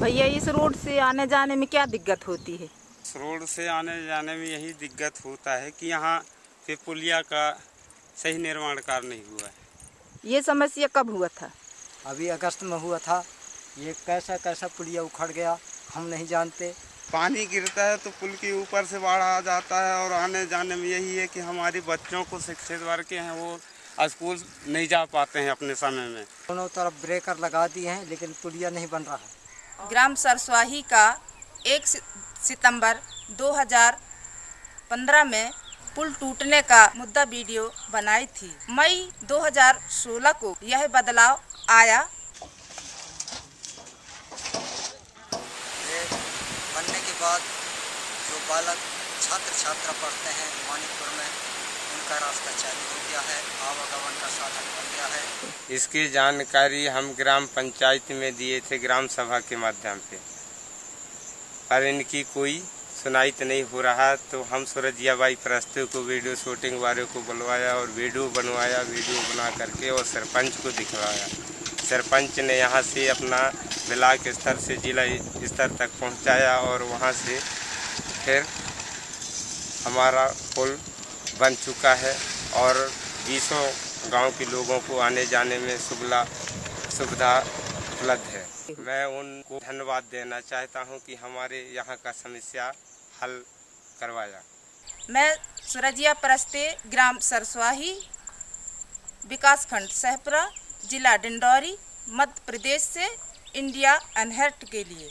भैया इस रोड से आने जाने में क्या दिक्कत होती है? इस रोड से आने जाने में यही दिक्कत होता है कि यहाँ पे पुलिया का सही निर्माण कार्य नहीं हुआ है। ये समस्या कब हुआ था? अभी अगस्त में हुआ था। ये कैसा कैसा पुलिया उखड़ गया हम नहीं जानते। पानी गिरता है तो पुल के ऊपर से बाढ़ आ जाता है और आने जाने में यही है कि हमारे बच्चों को शिक्षित वर्ग के हैं वो स्कूल नहीं जा पाते हैं अपने समय में। दोनों तरफ़ ब्रेकर लगा दिए हैं लेकिन पुलिया नहीं बन रहा है। ग्राम सरस्वाही का एक सितंबर 2015 में पुल टूटने का मुद्दा वीडियो बनाई थी। मई 2016 को यह बदलाव आया। बनने के बाद जो बालक छात्र छात्रा पढ़ते हैं उनका रास्ता चालू हो गया है। आवागमन का साधन बन गया है। इसकी जानकारी हम ग्राम पंचायत में दिए थे ग्राम सभा के माध्यम पे पर इनकी कोई सुनाई तो नहीं हो रहा तो हम सूरजिया बाई प्रस्तु को वीडियो शूटिंग वाले को बुलवाया और वीडियो बनवाया, वीडियो बना करके और सरपंच को दिखवाया। सरपंच ने यहाँ से अपना ब्लाक स्तर से जिला स्तर तक पहुँचाया और वहाँ से फिर हमारा पुल बन चुका है और बीसों गाँव के लोगों को आने जाने में सुविधा सुविधा उपलब्ध है। मैं उनको धन्यवाद देना चाहता हूँ कि हमारे यहाँ का समस्या हल करवाया। मैं सुरजिया परस्ते ग्राम सरस्वाही, विकासखंड सहपुरा, जिला डिंडौरी, मध्य प्रदेश से इंडिया अनहर्ट के लिए।